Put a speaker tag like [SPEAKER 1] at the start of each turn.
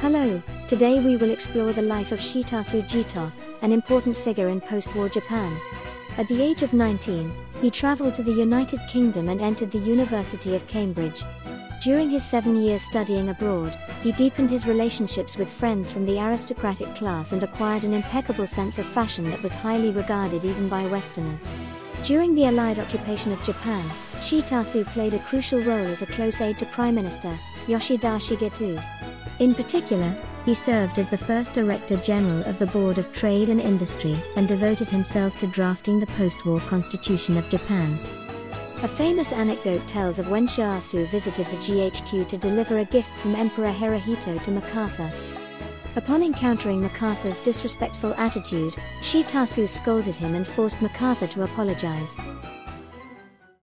[SPEAKER 1] Hello, today we will explore the life of Shirasu Jiro, an important figure in post-war Japan. At the age of 19, he traveled to the United Kingdom and entered the University of Cambridge. During his seven years studying abroad, he deepened his relationships with friends from the aristocratic class and acquired an impeccable sense of fashion that was highly regarded even by Westerners. During the Allied occupation of Japan, Shirasu played a crucial role as a close aide to Prime Minister Yoshida Shigeru. In particular, he served as the first Director General of the Board of Trade and Industry and devoted himself to drafting the post-war constitution of Japan. A famous anecdote tells of when Shirasu visited the GHQ to deliver a gift from Emperor Hirohito to MacArthur. Upon encountering MacArthur's disrespectful attitude, Shirasu scolded him and forced MacArthur to apologize.